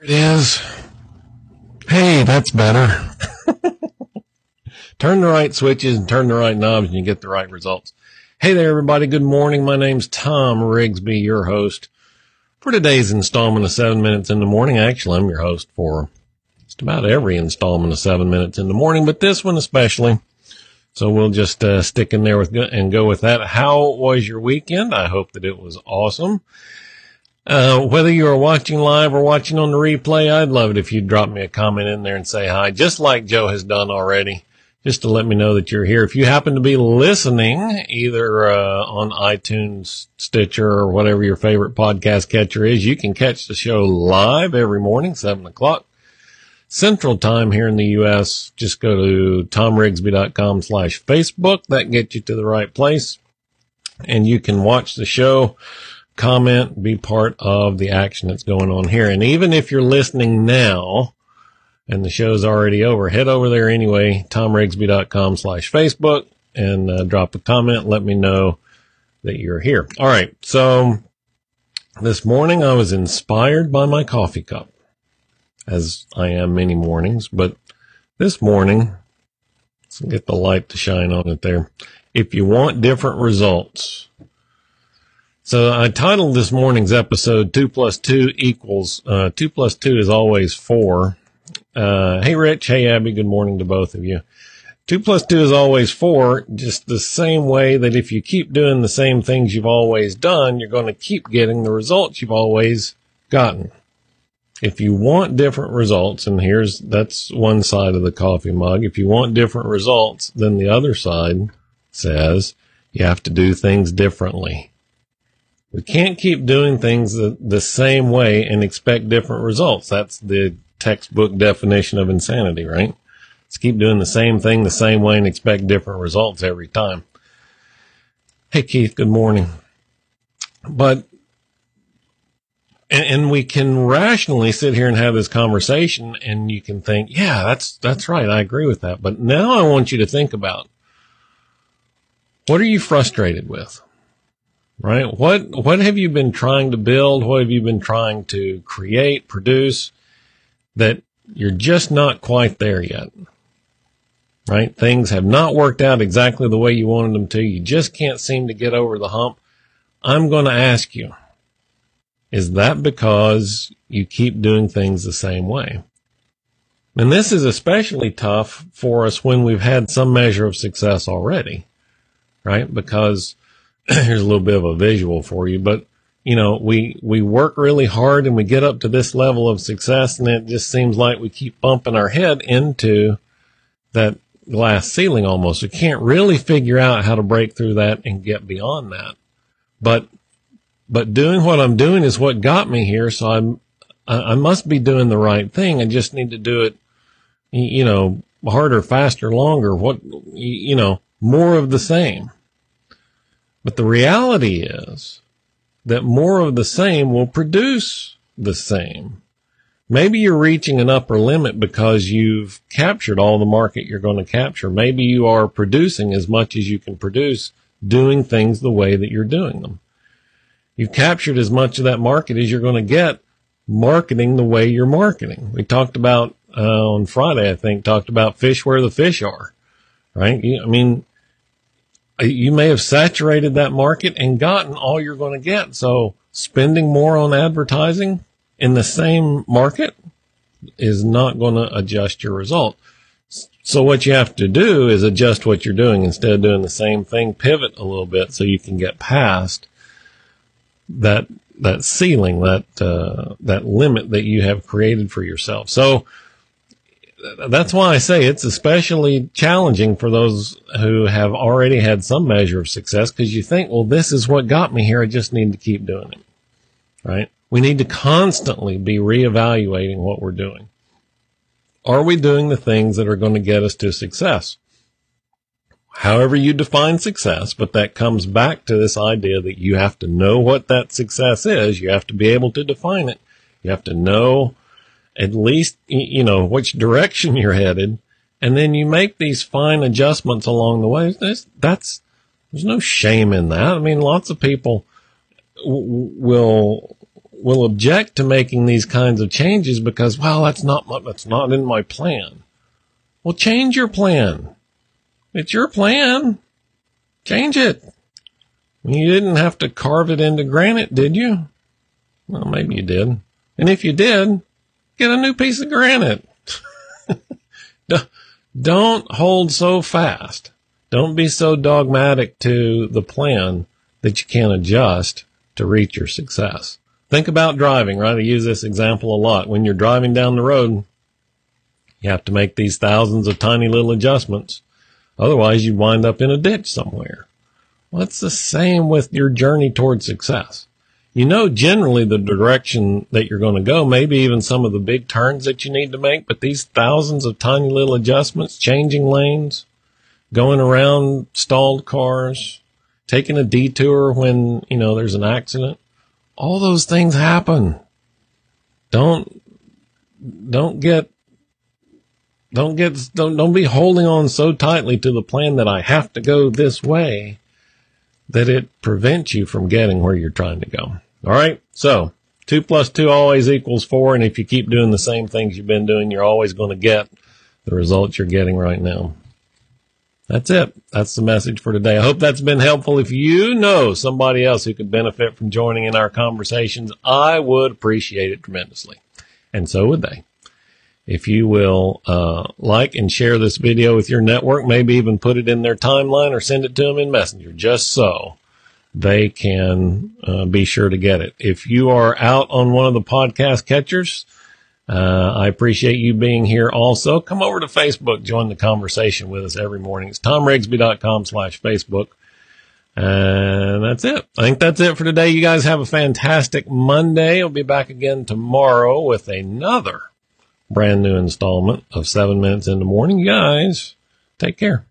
It is. Hey, that's better. turn the right switches and turn the right knobs and you get the right results. Hey there, everybody. Good morning. My name's Thom Rigsby, your host for today's installment of seven minutes in the morning. Actually, I'm your host for just about every installment of seven minutes in the morning, but this one especially. So we'll just uh, stick in there with and go with that. How was your weekend? I hope that it was awesome. Uh, whether you are watching live or watching on the replay, I'd love it if you'd drop me a comment in there and say hi, just like Joe has done already, just to let me know that you're here. If you happen to be listening either, uh, on iTunes, Stitcher, or whatever your favorite podcast catcher is, you can catch the show live every morning, seven o'clock central time here in the U.S. Just go to thomrigsby.com slash Facebook. That gets you to the right place and you can watch the show comment, be part of the action that's going on here. And even if you're listening now and the show's already over, head over there anyway, thomrigsby.com slash Facebook and uh, drop a comment. Let me know that you're here. All right. So this morning I was inspired by my coffee cup as I am many mornings, but this morning, let's get the light to shine on it there. If you want different results, so I titled this morning's episode two plus two equals, uh, two plus two is always four. Uh, hey Rich. Hey Abby. Good morning to both of you. Two plus two is always four, just the same way that if you keep doing the same things you've always done, you're going to keep getting the results you've always gotten. If you want different results, and here's, that's one side of the coffee mug. If you want different results, then the other side says you have to do things differently. We can't keep doing things the, the same way and expect different results. That's the textbook definition of insanity, right? Let's keep doing the same thing the same way and expect different results every time. Hey, Keith, good morning. But, and, and, we can rationally sit here and have this conversation and you can think, yeah, that's, that's right. I agree with that. But now I want you to think about what are you frustrated with? Right? What, what have you been trying to build? What have you been trying to create, produce that you're just not quite there yet? Right? Things have not worked out exactly the way you wanted them to. You just can't seem to get over the hump. I'm going to ask you, is that because you keep doing things the same way? And this is especially tough for us when we've had some measure of success already, right? Because here's a little bit of a visual for you, but you know, we, we work really hard and we get up to this level of success and it just seems like we keep bumping our head into that glass ceiling almost. We can't really figure out how to break through that and get beyond that. But, but doing what I'm doing is what got me here. So I'm, I, I must be doing the right thing. I just need to do it, you know, harder, faster, longer. What, you know, more of the same. But the reality is that more of the same will produce the same. Maybe you're reaching an upper limit because you've captured all the market you're going to capture. Maybe you are producing as much as you can produce doing things the way that you're doing them. You've captured as much of that market as you're going to get marketing the way you're marketing. We talked about uh, on Friday, I think, talked about fish where the fish are, right? I mean, you may have saturated that market and gotten all you're going to get. So spending more on advertising in the same market is not going to adjust your result. So what you have to do is adjust what you're doing instead of doing the same thing, pivot a little bit so you can get past that, that ceiling, that, uh, that limit that you have created for yourself. So, that's why I say it's especially challenging for those who have already had some measure of success because you think, well, this is what got me here. I just need to keep doing it. Right? We need to constantly be reevaluating what we're doing. Are we doing the things that are going to get us to success? However you define success, but that comes back to this idea that you have to know what that success is. You have to be able to define it. You have to know at least, you know, which direction you're headed. And then you make these fine adjustments along the way. That's, that's there's no shame in that. I mean, lots of people w- will, will object to making these kinds of changes because, well, that's not my, that's not in my plan. Well, change your plan. It's your plan. Change it. You didn't have to carve it into granite, did you? Well, maybe you did. And if you did, get a new piece of granite. Don't hold so fast. Don't be so dogmatic to the plan that you can't adjust to reach your success. Think about driving, right? I use this example a lot. When you're driving down the road, you have to make these thousands of tiny little adjustments. Otherwise, you wind up in a ditch somewhere. Well, it's the same with your journey towards success. You know generally the direction that you're going to go, maybe even some of the big turns that you need to make, but these thousands of tiny little adjustments, changing lanes, going around stalled cars, taking a detour when, you know, there's an accident, all those things happen. Don't, don't get don't get don't don't be holding on so tightly to the plan that I have to go this way that it prevents you from getting where you're trying to go. All right. So two plus two always equals four. And if you keep doing the same things you've been doing, you're always going to get the results you're getting right now. That's it. That's the message for today. I hope that's been helpful. If you know somebody else who could benefit from joining in our conversations, I would appreciate it tremendously. And so would they. If you will uh, like and share this video with your network, maybe even put it in their timeline or send it to them in Messenger, just so they can uh, be sure to get it. If you are out on one of the podcast catchers, uh, I appreciate you being here also. Come over to Facebook, join the conversation with us every morning. It's thomrigsby.com slash Facebook. And that's it. I think that's it for today. You guys have a fantastic Monday. We'll be back again tomorrow with another brand new installment of seven minutes in the morning. Guys, take care.